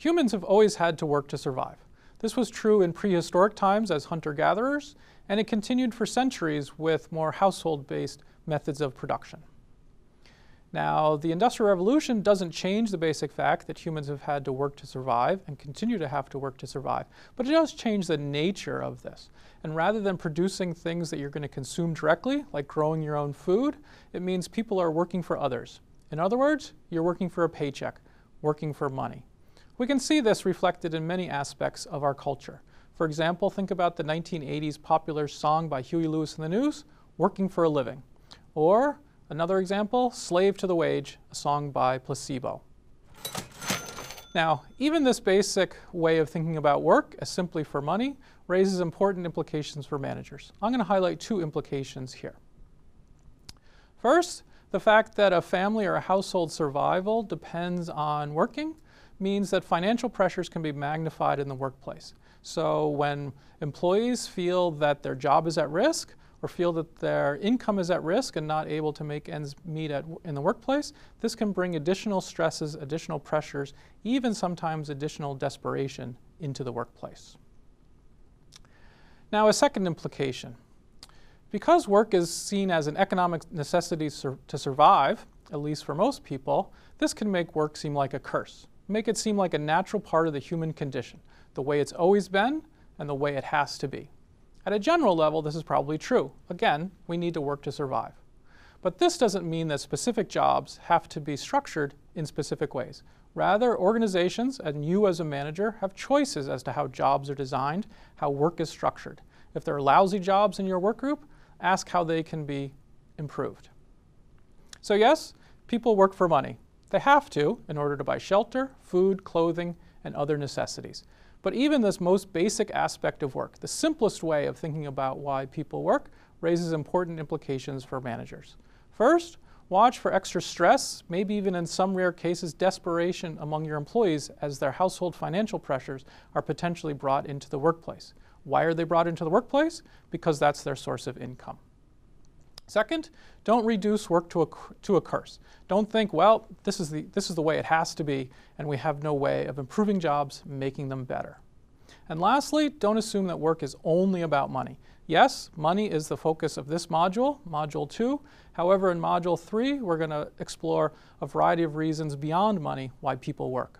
Humans have always had to work to survive. This was true in prehistoric times as hunter-gatherers, and it continued for centuries with more household-based methods of production. Now, the Industrial Revolution doesn't change the basic fact that humans have had to work to survive and continue to have to work to survive, but it does change the nature of this. And rather than producing things that you're going to consume directly, like growing your own food, it means people are working for others. In other words, you're working for a paycheck, working for money. We can see this reflected in many aspects of our culture. For example, think about the 1980s popular song by Huey Lewis and the News, Working for a Living. Or another example, Slave to the Wage, a song by Placebo. Now, even this basic way of thinking about work as simply for money raises important implications for managers. I'm going to highlight two implications here. First, the fact that a family or a household survival depends on working means that financial pressures can be magnified in the workplace. So when employees feel that their job is at risk or feel that their income is at risk and not able to make ends meet at, in the workplace, this can bring additional stresses, additional pressures, even sometimes additional desperation into the workplace. Now a second implication. Because work is seen as an economic necessity sur to survive, at least for most people, this can make work seem like a curse make it seem like a natural part of the human condition, the way it's always been and the way it has to be. At a general level, this is probably true. Again, we need to work to survive. But this doesn't mean that specific jobs have to be structured in specific ways. Rather, organizations and you as a manager have choices as to how jobs are designed, how work is structured. If there are lousy jobs in your work group, ask how they can be improved. So yes, people work for money. They have to in order to buy shelter, food, clothing, and other necessities. But even this most basic aspect of work, the simplest way of thinking about why people work, raises important implications for managers. First, watch for extra stress, maybe even in some rare cases desperation among your employees as their household financial pressures are potentially brought into the workplace. Why are they brought into the workplace? Because that's their source of income. Second, don't reduce work to a, to a curse. Don't think, well, this is, the, this is the way it has to be, and we have no way of improving jobs, making them better. And lastly, don't assume that work is only about money. Yes, money is the focus of this module, Module 2. However, in Module 3, we're going to explore a variety of reasons beyond money why people work.